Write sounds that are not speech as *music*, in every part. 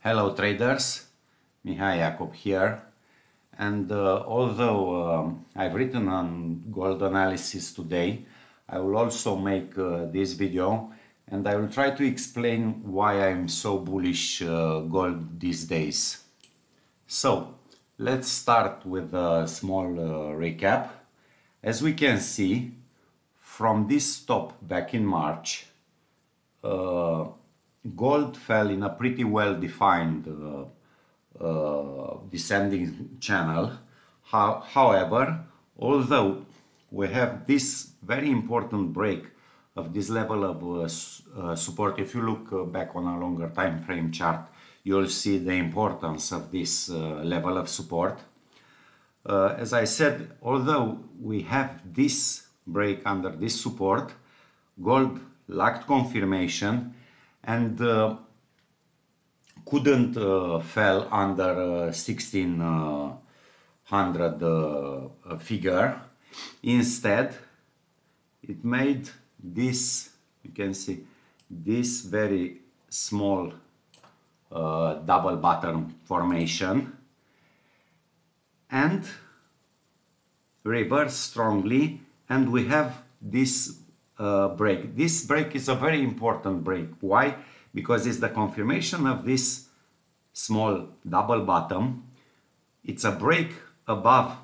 Hello traders, Mihai here. And uh, although um, I've written on gold analysis today, I will also make uh, this video and I will try to explain why I'm so bullish uh, gold these days. So let's start with a small uh, recap. As we can see, from this top back in March, uh, gold fell in a pretty well defined uh, uh, descending channel. How, however, although we have this very important break of this level of uh, uh, support, if you look uh, back on a longer time frame chart, you'll see the importance of this level of support. as I said, although we have this break under this support, gold lacked confirmation and uh, couldn't uh, fell under uh, 1600 uh, figure. Instead, it made this, you can see, this very small uh, double bottom formation and reverse strongly and we have this uh, break. This break is a very important break. Why? Because it's the confirmation of this small double bottom. It's a break above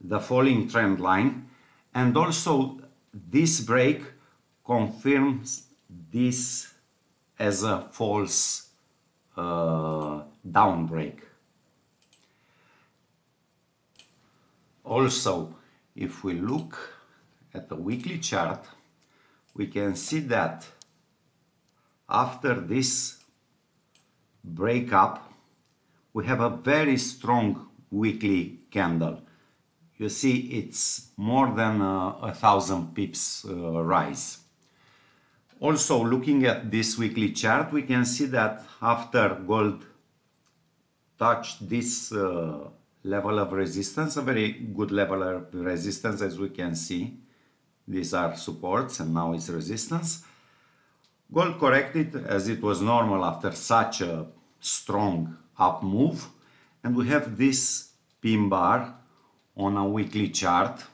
the falling trend line and also this break confirms this as a false uh, down break. Also, if we look at the weekly chart, we can see that after this breakup, we have a very strong weekly candle. You see, it's more than a, a thousand pips uh, rise. Also, looking at this weekly chart, we can see that after gold touched this uh, level of resistance, a very good level of resistance as we can see. These are supports and now it's resistance. Gold corrected as it was normal after such a strong up move. And we have this pin bar on a weekly chart.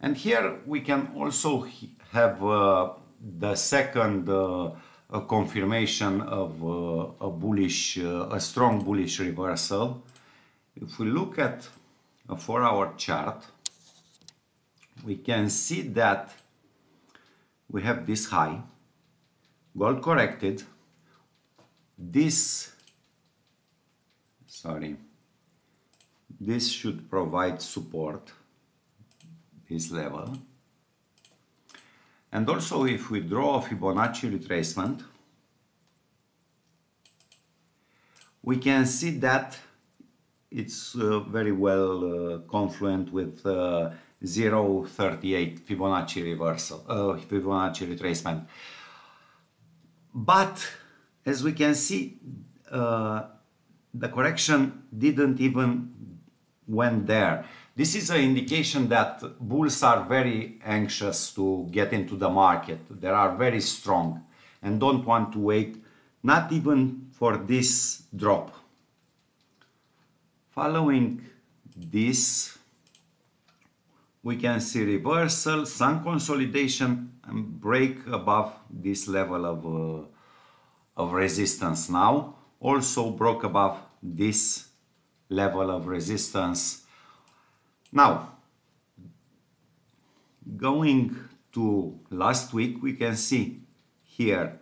And here we can also have uh, the second uh, confirmation of uh, a bullish, uh, a strong bullish reversal. If we look at a four hour chart, we can see that we have this high, gold corrected, this, sorry, this should provide support, this level. And also if we draw a Fibonacci retracement, we can see that it's uh, very well uh, confluent with uh, 0.38 Fibonacci reversal, uh, Fibonacci retracement. But as we can see, uh, the correction didn't even went there. This is an indication that bulls are very anxious to get into the market. They are very strong and don't want to wait, not even for this drop. Following this, we can see reversal, some consolidation and break above this level of, uh, of resistance now. Also broke above this level of resistance. Now, going to last week, we can see here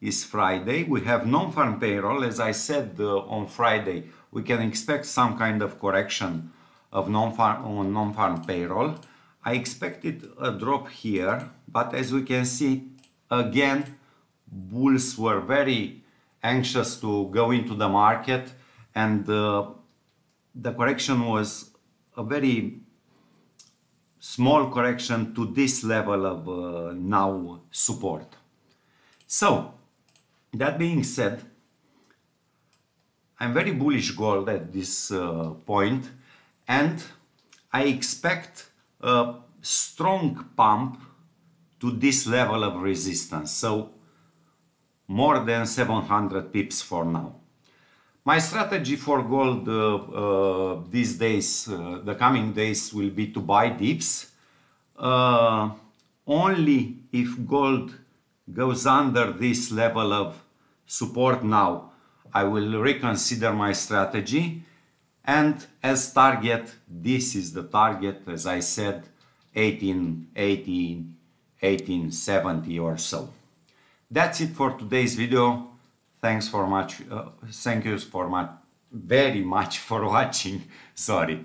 is Friday. We have non-farm payroll. As I said uh, on Friday, we can expect some kind of correction of non-farm on non-farm payroll. I expected a drop here, but as we can see, again, bulls were very anxious to go into the market and uh, the correction was a very small correction to this level of uh, now support. So, that being said, I'm very bullish gold at this uh, point and I expect a strong pump to this level of resistance. So more than 700 pips for now. My strategy for gold uh, uh, these days, uh, the coming days, will be to buy dips. Uh, only if gold goes under this level of support now, I will reconsider my strategy. And as target, this is the target, as I said, 18, 18, 1870 or so. That's it for today's video. Thanks for much. Uh, thank you for much, very much for *laughs* watching. Sorry.